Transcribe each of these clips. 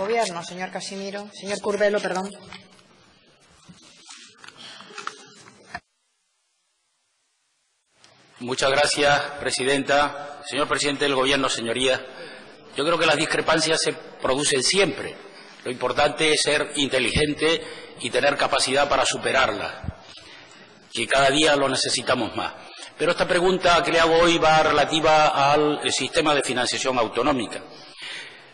Gobierno, señor Casimiro. Señor Curbelo, perdón. Muchas gracias, presidenta. Señor presidente del Gobierno, señorías, yo creo que las discrepancias se producen siempre. Lo importante es ser inteligente y tener capacidad para superarlas, que cada día lo necesitamos más. Pero esta pregunta que le hago hoy va relativa al sistema de financiación autonómica.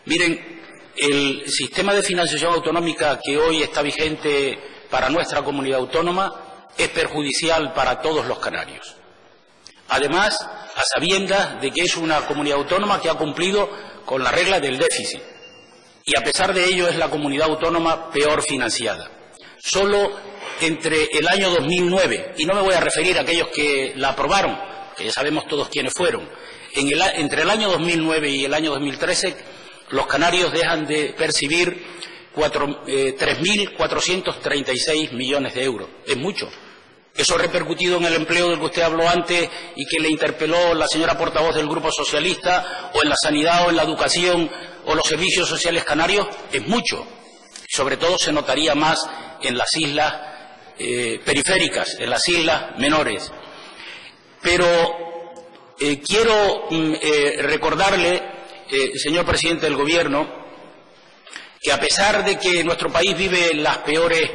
Miren, el sistema de financiación autonómica que hoy está vigente para nuestra comunidad autónoma es perjudicial para todos los canarios. Además, a sabiendas de que es una comunidad autónoma que ha cumplido con la regla del déficit y a pesar de ello es la comunidad autónoma peor financiada. Solo entre el año 2009, y no me voy a referir a aquellos que la aprobaron, que ya sabemos todos quiénes fueron, entre el año 2009 y el año 2013 los canarios dejan de percibir 3.436 eh, millones de euros. Es mucho. Eso ha repercutido en el empleo del que usted habló antes y que le interpeló la señora portavoz del Grupo Socialista, o en la sanidad, o en la educación, o los servicios sociales canarios, es mucho. Sobre todo se notaría más en las islas eh, periféricas, en las islas menores. Pero eh, quiero mm, recordarle eh, señor presidente del Gobierno, que a pesar de que nuestro país vive las peores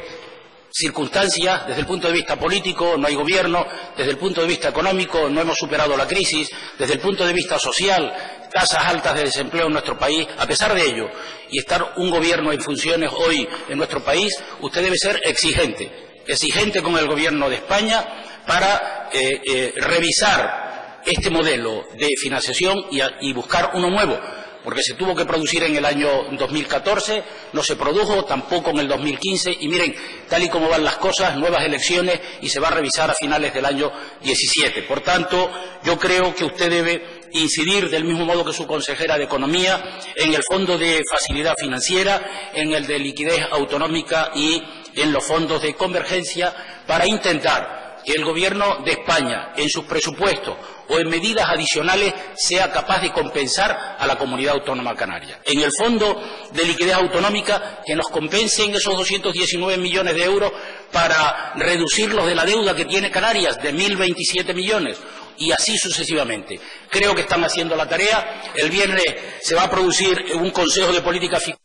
circunstancias desde el punto de vista político, no hay gobierno, desde el punto de vista económico no hemos superado la crisis, desde el punto de vista social, tasas altas de desempleo en nuestro país, a pesar de ello, y estar un gobierno en funciones hoy en nuestro país, usted debe ser exigente, exigente con el gobierno de España para eh, eh, revisar este modelo de financiación y, buscar uno nuevo, porque se tuvo que producir en el año 2014, no se produjo tampoco en el 2015 y miren, tal y como van las cosas, nuevas elecciones y se va a revisar a finales del año 17. Por tanto, yo creo que usted debe incidir del mismo modo que su consejera de Economía en el fondo de facilidad financiera, en el de liquidez autonómica y en los fondos de convergencia para intentar el Gobierno de España, en sus presupuestos o en medidas adicionales, sea capaz de compensar a la comunidad autónoma canaria. En el Fondo de Liquidez Autonómica, que nos compensen esos 219 millones de euros para reducirlos de la deuda que tiene Canarias, de 1.027 millones, y así sucesivamente. Creo que están haciendo la tarea. El viernes se va a producir un Consejo de Política Fiscal.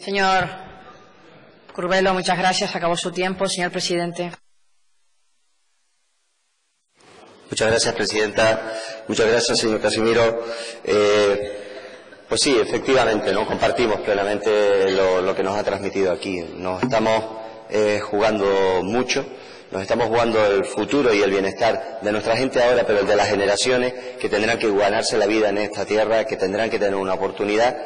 Señor Curbelo, muchas gracias. Acabó su tiempo. Señor presidente. Muchas gracias, Presidenta. Muchas gracias, señor Casimiro. Eh, pues sí, efectivamente, ¿no? compartimos plenamente lo, que nos ha transmitido aquí. Nos estamos eh, jugando mucho, nos estamos jugando el futuro y el bienestar de nuestra gente ahora, pero el de las generaciones que tendrán que ganarse la vida en esta tierra, que tendrán que tener una oportunidad.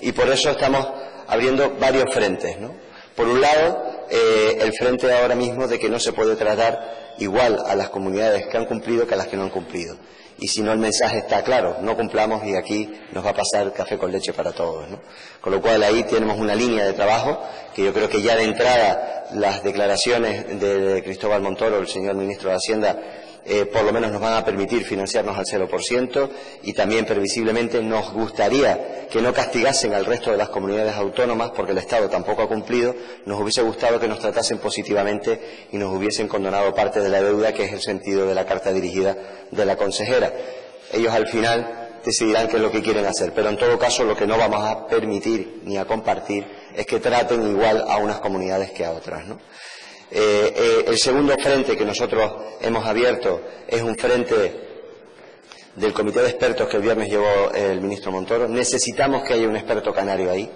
Y por eso estamos abriendo varios frentes. ¿no? Por un lado, eh, el frente ahora mismo de que no se puede tratar igual a las comunidades que han cumplido que a las que no han cumplido. Y si no, el mensaje está claro, no cumplamos y aquí nos va a pasar café con leche para todos. Con lo cual ahí tenemos una línea de trabajo que yo creo que ya de entrada las declaraciones de Cristóbal Montoro, el señor ministro de Hacienda, eh, por lo menos nos van a permitir financiarnos al 0% y también previsiblemente nos gustaría que no castigasen al resto de las comunidades autónomas porque el Estado tampoco ha cumplido, nos hubiese gustado que nos tratasen positivamente y nos hubiesen condonado parte de la deuda que es el sentido de la carta dirigida de la consejera. Ellos al final decidirán qué es lo que quieren hacer, pero en todo caso lo que no vamos a permitir ni a compartir es que traten igual a unas comunidades que a otras. ¿no? Eh, eh, el segundo frente que nosotros hemos abierto es un frente del comité de expertos que el viernes llevó el ministro Montoro. Necesitamos que haya un experto canario ahí.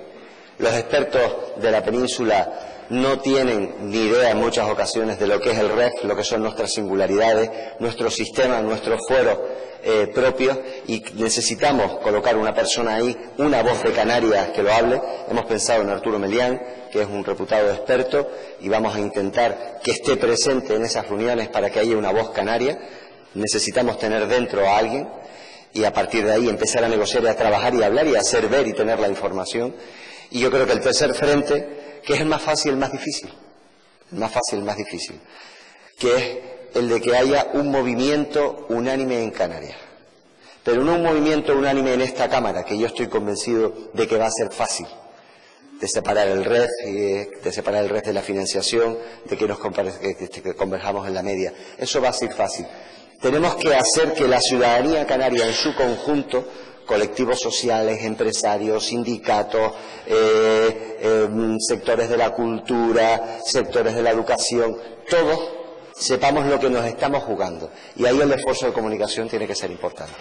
Los expertos de la península no tienen ni idea en muchas ocasiones de lo que es el REF, lo que son nuestras singularidades, nuestro sistema, nuestros fueros eh, propios y necesitamos colocar una persona ahí, una voz de Canarias que lo hable. Hemos pensado en Arturo Melián, que es un reputado experto, y vamos a intentar que esté presente en esas reuniones para que haya una voz canaria. Necesitamos tener dentro a alguien y a partir de ahí empezar a negociar y a trabajar y a hablar y a hacer ver y tener la información. Y yo creo que el tercer frente que es el más fácil, el más difícil, el más fácil, el más difícil, que es el de que haya un movimiento unánime en Canarias. Pero no un movimiento unánime en esta Cámara, que yo estoy convencido de que va a ser fácil. de separar el red, de separar el red de la financiación, de que nos que converjamos en la media. Eso va a ser fácil. Tenemos que hacer que la ciudadanía canaria en su conjunto colectivos sociales, empresarios, sindicatos, eh, em, sectores de la cultura, sectores de la educación, todos sepamos lo que nos estamos jugando. Y ahí el esfuerzo de comunicación tiene que ser importante.